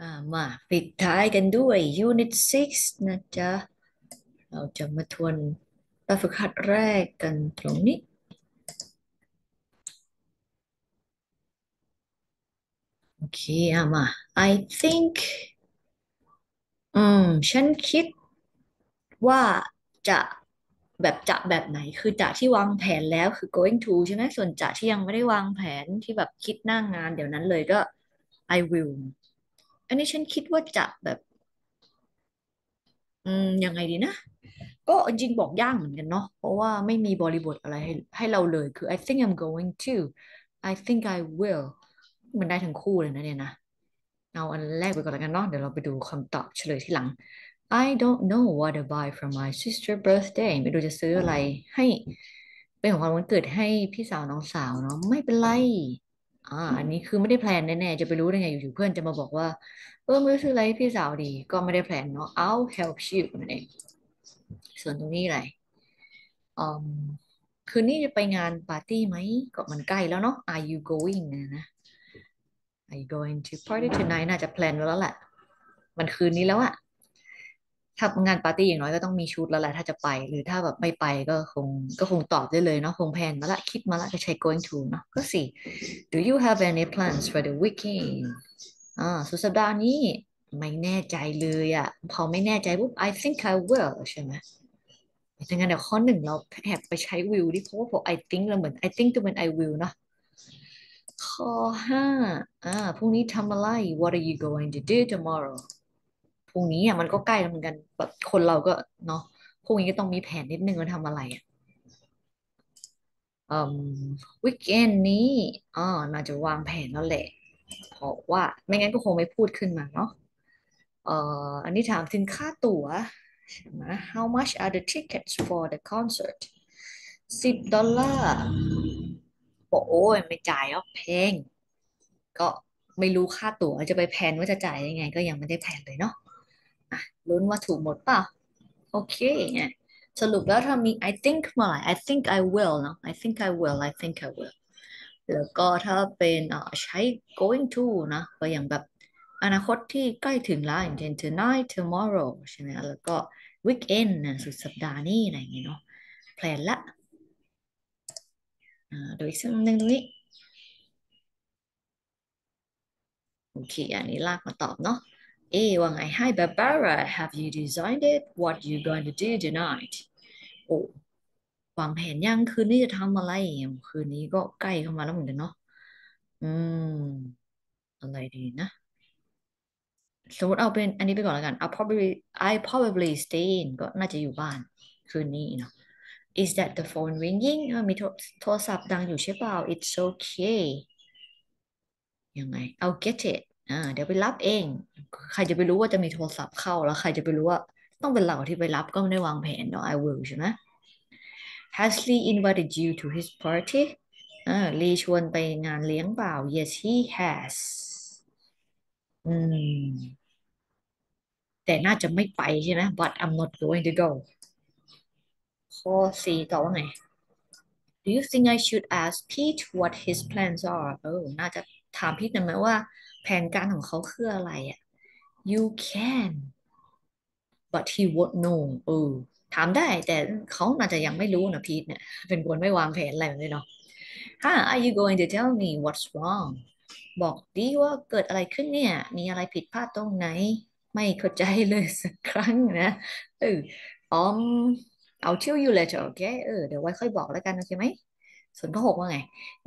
อ่ามาปิดท้ายกันด้วย Unit 6 นะจ๊ะ เราจะมาทวนแบบฝึกหัดแรกกันตรงนี้ โอเคอะมา I think อืม ฉันคิดว่าจะแบบจะแบบไหนคือจะที่วางแผนแล้วคือ going to ใช่ไหมส่วนจะที่ยังไม่ได้วางแผนที่แบบคิดหน้างงานเดี๋ยวนั้นเลยก็ I will อันนี้ฉันคิดว่าจะแบบ อืมยังไงดีนะ ก็จริงบอกยากเหมือนกันเนาะเพราะว่าไม่มีบริบทอะไรให้ให้เราเลยคือ I think I'm going to I think I will มันได้ทั้งคู่เลยนะเนี่ยนะ เอาอันแรกไปก่อนแล้วกันเนาะเดี๋ยวเราไปดูคำตอบเฉลยที่หลัง I don't know what to buy for my sister birthday ไม่รู้จะซื้ออะไรให้ เป็นของขวัญวันเกิดให้พี่สาวน้องสาวเนาะไม่เป็นไร อ่า อันนี้คือไม่ได้ plan แน่ๆ จะไปรู้ได้ไงอยู่ๆเพื่อนจะมาบอกว่า เออไม่รู้ซื้ออะไรพี่สาวดี ก็ไม่ได้ plan เนาะ I'll help you นั่นเองส่วนตรงนี้อะไรอืมคืนนี้จะไปงานปาร์ตี้ไหม ก็มันใกล้แล้วเนาะ Are you going นะนะ Are you going to party tonight น่าจะ plan ไว้แล้วแหละ มันคืนนี้แล้วอะ ถ้างานปาร์ตี้อย่างน้อยก็ต้องมีชุดแล้วแหละถ้าจะไป หรือถ้าแบบไม่ไปก็คงก็คงตอบได้เลยเนาะคงแพนมาละคิดมาละจะใช้ going to เนาะก็สิ Do you have any plans for the weekend อ่าสุดสัปดาห์นี้ไม่แน่ใจเลยอะพอไม่แน่ใจปุ๊บ I think I will ใช่ไหมดังนั้นเดี๋ยวข้อหนึ่งเราแอบไปใช้ will ดิเพราะว่าพอ I think เราเหมือน I think จะเป็น I will เนาะข้อห้าอ่าพรุ่งนี้ทำอะไร What are you going to do tomorrow พรุ่งนี้อะมันก็ใกล้แล้วเหมือนกัน แบบคนเราก็เนาะพรุ่งนี้ก็ต้องมีแผนนิดนึงว่าทำอะไรอะอืมวีคเอนนี้อ๋อน่าจะวางแผนแล้วแหละ เพราะว่าไม่งั้นก็คงไม่พูดขึ้นมาเนาะเอ่ออันนี้ถามถึงค่าตั๋วใช่ไหม How much are the tickets for the concert สิบดอลลาร์บอกโอ้ยไม่จ่ายหรอกแพงก็ไม่รู้ค่าตั๋วจะไปแพนว่าจะจ่ายยังไง ก็ยังไม่ได้แพนเลยเนาะ ลุ้นว่าถูกหมดเปล่าโอเคเนี่ยสรุปแล้วถ้ามี I think เมื่อไหร่ I think I will เนาะ I think I will I think I will แล้วก็ถ้าเป็นใช้ going to นะก็อย่างแบบอนาคตที่ใกล้ถึงแล้วอย่างเช่น tonight tomorrow ใช่ไหมแล้วก็ weekend นะสุดสัปดาห์นี้อะไรอย่างเงี้ยเนาะแพลนละอ่าดูอีกสักหนึ่งตรงนี้ โอเค อันนี้ลากมาตอบเนาะ A ว่าไง Hi Barbara have you designed it what you going to do tonight โอ้วางแผนยังคืนนี้จะทำอะไร คืนนี้ก็ใกล้เข้ามาแล้วเหมือนกันเนาะ อืม อะไรดีนะสมมติเอาเป็นอันนี้ไปก่อนแล้วกัน I probably I probably stay in ก็น่าจะอยู่บ้าน คืนนี้เนาะ Is that the phone ringing มีโทรศัพท์ดังอยู่ใช่เปล่า It's okay ยังไง I'll get it อ่าเดี๋ยวไปรับเอง ใครจะไปรู้ว่าจะมีโทรศัพท์เข้าแล้วใครจะไปรู้ว่าต้องเป็นเราที่ไปรับก็ไม่ได้วางแผนเนาะ I will ใช่ไหม Has Lee invited you to his party อ่าลีชวนไปงานเลี้ยงเปล่า Yes he has อืม แต่น่าจะไม่ไปใช่ไหม But I'm not going to go ข้อสี่ตอบว่าไง Do you think I should ask Pete what his plans are เออ น่าจะถามพีทหน่อยไหมว่า แผนการของเขาคืออะไรอะ You can but he won't know เออถามได้แต่เขาน่าจะยังไม่รู้นะพีทเนี่ย เป็นคนไม่วางแผนอะไรเลยเนาะ Huh are you going to tell me what's wrong บอกดีว่าเกิดอะไรขึ้นเนี่ย มีอะไรผิดพลาดตรงไหน ไม่เข้าใจเลยสักครั้งนะ เอออ๋อ I'll tell you later โอเค เออ เดี๋ยวไว้ค่อยบอกแล้วกันโอเคไหม ส่วนข้อหกว่าไง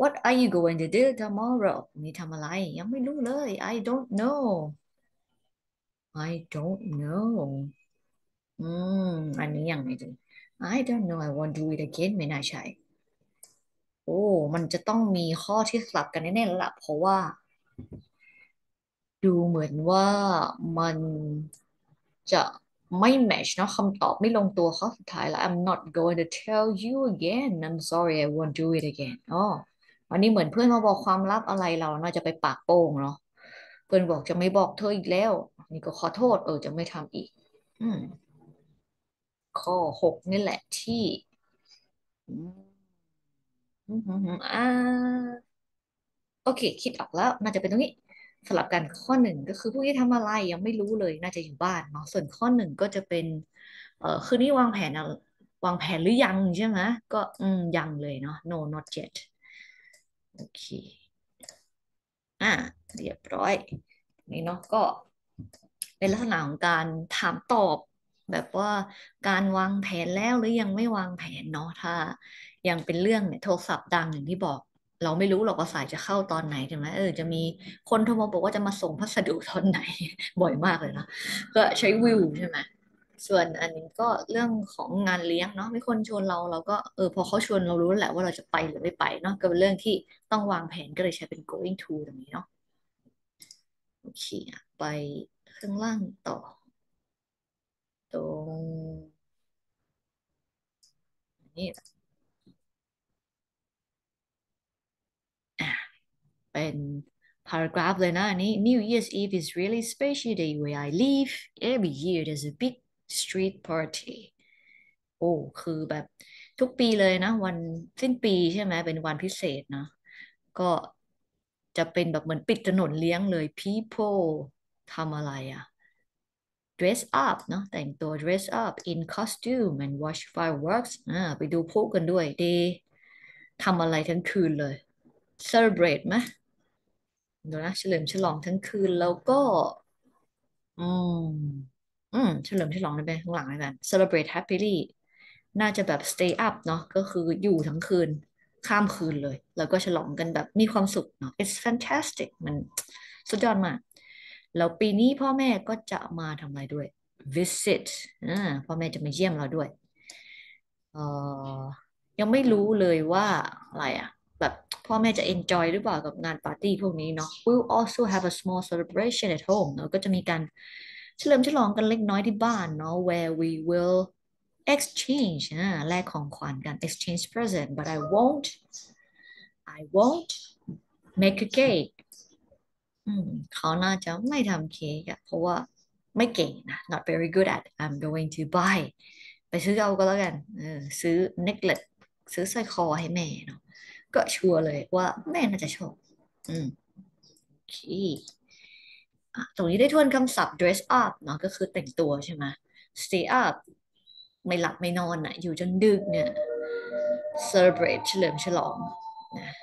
What are you going to do tomorrow นี่ทำอะไร ยังไม่รู้เลย I don't know I don't know อืม อันนี้ยังไงดี I don't know I won't do it again ไม่น่าใช่ โอ้ มันจะต้องมีข้อที่สลับกันแน่ๆแล้วล่ะ เพราะว่า ดูเหมือนว่ามันจะไม่แมชเนาะคำตอบไม่ลงตัวข้อสุดท้ายแล้ว I'm not going to tell you again I'm sorry I won't do it again อ๋อวันนี้เหมือนเพื่อนมาบอกความลับอะไรเราน่าจะไปปากโป้งเนาะเพื่อนบอกจะไม่บอกเธออีกแล้ว นี่ก็ขอโทษ เออ จะไม่ทำอีก อืม ข้อหกนี่แหละที่อ่าโอเค คิดออกแล้ว น่าจะเป็นตรงนี้สลับกันข้อหนึ่งก็คือพรุ่งนี้ทำอะไรยังไม่รู้เลยน่าจะอยู่บ้านเนาะส่วนข้อหนึ่งก็จะเป็น เออคืนนี้วางแผนอะวางแผนหรือยังใช่ไหมก็อืมยังเลยเนาะ no not yet โอเค อะเรียบร้อย นี่เนาะก็ เป็นลักษณะของการถามตอบ แบบว่าการวางแผนแล้วหรือยังไม่วางแผนเนาะถ้า ยังเป็นเรื่องเนี่ยโทรศัพท์ดังอย่างที่บอก เราไม่รู้หรอกว่าสายจะเข้าตอนไหนใช่ไหมเออจะมีคนโทรมาบอกว่าจะมาส่งพัสดุตอนไหน บ่อยมากเลยนะก็ใช้วิวใช่ไหมส่วนอันนี้ก็เรื่องของงานเลี้ยงเนาะมีคนชวนเราเราก็เออพอเขาชวนเรารู้แล้วแหละว่าเราจะไปหรือไม่ไปเนาะก็เป็นเรื่องที่ต้องวางแผนก็เลยใช้เป็น going to ตรงนี้เนาะโอเคอะไป ข้างล่างต่อ ตรงนี้อะเป็น paragraph เลยนะอันนี้ New Year's Eve is really special day where I live every year there's a big street party โอ้ คือแบบทุกปีเลยนะ วันสิ้นปีใช่ไหมเป็นวันพิเศษนะ ก็จะเป็นแบบเหมือนปิดถนนเลี้ยงเลย people ทำอะไรอะ dress up เนาะแต่งตัว dress up in costume and watch fireworks อ่าไปดูพลุกันด้วย day ทำอะไรทั้งคืนเลย celebrate ไหมดี๋ยวนะเฉลิมฉลองทั้งคืนแล้วก็ อืม อืมเฉลิมฉลองได้ไหมข้างหลังเลยกัน celebrate happily น่าจะแบบ stay up เนาะก็คืออยู่ทั้งคืน ข้ามคืนเลย แล้วก็ฉลองกันแบบมีความสุขเนาะ it's fantastic มันสุดยอดมาก แล้วปีนี้พ่อแม่ก็จะมาทำอะไรด้วย visit พ่อแม่จะมาเยี่ยมเราด้วยยังไม่รู้เลยว่าอะไรอะแบบพ่อแม่จะ enjoy หรือเปล่ากับงานปาร์ตี้พวกนี้เนาะ we'll also have a small celebration at home เนาะก็จะมีการเฉลิมฉลองกันเล็กน้อยที่บ้านเนาะ where we will exchange อ่าแลกของขวัญกัน exchange present but I won't I won't make a cake อืมเขาน่าจะไม่ทำเค้กอะเพราะว่าไม่เก่งนะ not very good at I'm going to buy ไปซื้อเอาก็แล้วกันเออซื้อ necklace ซื้อสร้อยคอให้แม่เนาะก็ชัวร์เลยว่าแม่น่าจะชอบอืมโอเคตรงนี้ได้ทวนคำศัพท์ dress up เนาะก็คือแต่งตัวใช่ไหม stay up ไม่หลับไม่นอนอะอยู่จนดึกเนี่ย celebrate เฉลิมฉลองนะ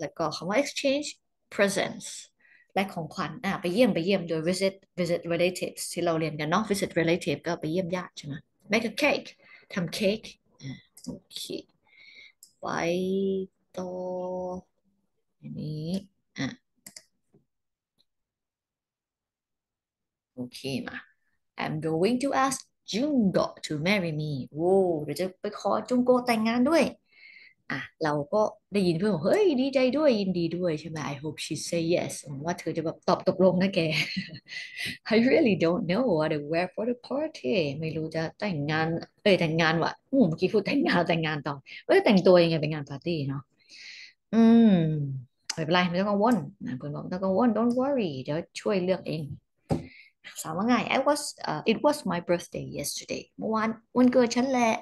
แล้วก็คำว่า exchange presents และของขวัญอะไปเยี่ยมไปเยี่ยมโดย visit visit relatives ที่เราเรียนกันเนาะ visit relative ก็ไปเยี่ยมญาติใช่ไหม make a cake ทำเค้กอะโอเค ไปต่ออันนี้อะโอเคมา I'm going to ask Jungo to marry me โว้เดี๋ยวจะไปขอจุงโกแต่งงานด้วย อะเราก็ได้ยินเพื่อนบอกเฮ้ยดีใจด้วยยินดีด้วยใช่ไหม I hope she say yes หวังว่าเธอจะแบบตอบตกลงนะแก I really don't know what to wear for the party ไม่รู้จะแต่งงาน เอ้ยแต่งงานวะอู้เมื่อกี้พูดแต่งงานแต่งงานต่อเอ้ยแต่งตัวยังไงเป็นงานปาร์ตี้เนาะอืมไม่เป็นไรไม่ต้องกังวลนะเพื่อนบอกไม่ต้องกังวล don't worry เดี๋ยวช่วยเลือกเองสามว่าไง I was uh, it was my birthday yesterday เมื่อวานวันเกิดฉันแหละ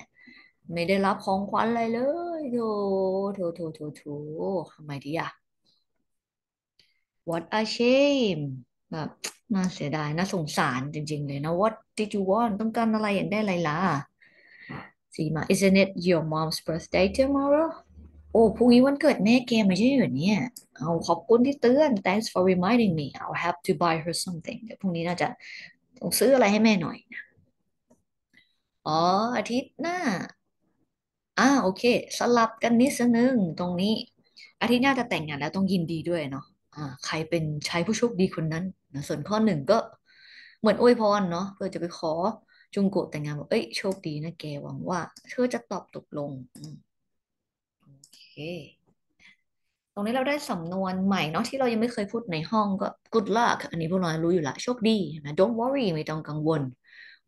ไม่ได้รับของขวัญอะไรเลยโถโถโถโถโถทำไมดีอะ What a shame แบบน่าเสียดายน่าสงสารจริง ๆ เลยนะ What did you want ต้องการอะไรอยากได้อะไรล่ะสีมา Isn't it your mom's birthday tomorrow โอ้พรุ่งนี้วันเกิดแม่แกไม่ใช่เหรอเนี่ย เอาขอบคุณที่เตือน Thanks for reminding me I'll have to buy her something เดี๋ยวพรุ่งนี้น่าจะต้องซื้ออะไรให้แม่หน่อยนะอ๋ออาทิตย์หน้า อ่าโอเค สลับกันนิดนึงตรงนี้ อาทิตย์หน้าจะแต่งงานแล้วต้องยินดีด้วยเนาะอ่า ใครเป็นชายผู้โชคดีคนนั้นนะส่วนข้อหนึ่งก็เหมือนอวยพรเนาะเพื่อจะไปขอจุงโกะแต่งงานบอกเอ้ยโชคดีนะแกหวังว่าเธอจะตอบตกลงโอเค ตรงนี้เราได้สำนวนใหม่เนาะที่เรายังไม่เคยพูดในห้องก็ good luck อันนี้พวกเรารู้อยู่ละโชคดีใช่ไหม don't worry ไม่ต้องกังวล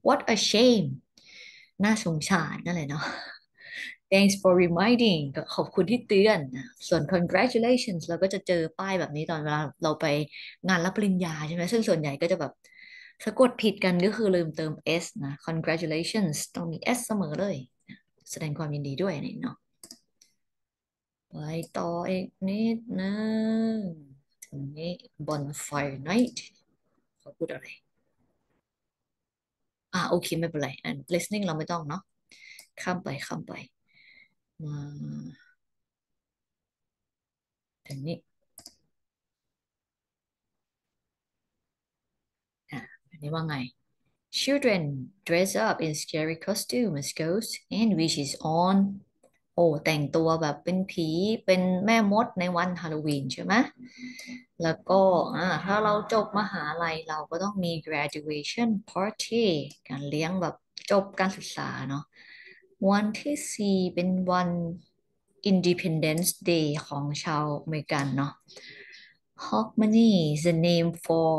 what a shame น่าสงสารนั่นแหละเนาะ Thanks for reminding ขอบคุณที่เตือน ส่วน congratulations เราก็จะเจอป้ายแบบนี้ตอนเวลาเราไปงานรับปริญญาใช่ไหมซึ่งส่วนใหญ่ก็จะแบบสะกดผิดกันก็คือลืมเติม s นะ congratulations ต้องมี s เสมอเลย แสดงความยินดีด้วยนี่เนาะไปต่ออีกนิดนึงทีนี้ bonfire night เขาพูดอะไร อ่าโอเค ไม่เป็นไรอัน listening เราไม่ต้องเนาะข้ามไปข้ามไป มาถึงนี้อะอันนี้ว่าไง Children dress up in scary costumes, ghosts, and witches on โอ้ แต่งตัวแบบเป็นผีเป็นแม่มดในวันฮาโลวีนใช่ไหมแล้วก็อ่าถ้าเราจบมหาลัยเราก็ต้องมี graduation party การเลี้ยงแบบจบการศึกษาเนาะ วันที่สี่เป็นวัน Independence Day ของชาวอเมริกันเนาะ Hogmanay is the name for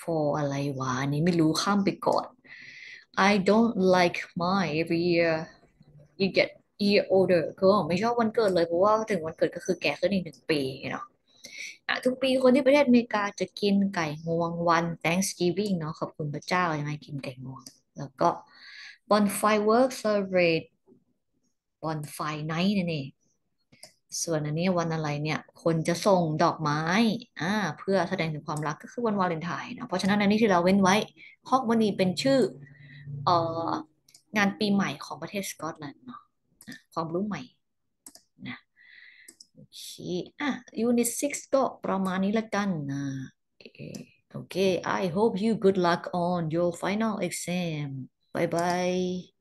for อะไรวะอันนี้ไม่รู้ข้ามไปก่อน I don't like mine every year you get year older คือผมไม่ชอบวันเกิดเลย เพราะว่าถึงวันเกิดก็คือแก่ขึ้นอีกหนึ่งปีเนาะอะทุกปีคนที่ประเทศอเมริกาจะกินไก่งวงวัน Thanksgiving เนาะขอบคุณพระเจ้าใช่ไหมกินไก่งวง แล้วก็ bonfire work celebrate bonfire night นั่นเองส่วนอันนี้วันอะไรเนี่ย คนจะส่งดอกไม้อ่าเพื่อแสดงถึงความรักก็คือวันวาเลนไทน์นะเพราะฉะนั้นอันนี้ที่เราเว้นไว้ฮอกมันนีเป็นชื่อเอ่องานปีใหม่ของประเทศสกอตแลนด์เนาะความรู้ใหม่นะโอเคอะ Unit 6ก็ประมาณนี้ละกันนะโอเค I hope you good luck on your final exam bye bye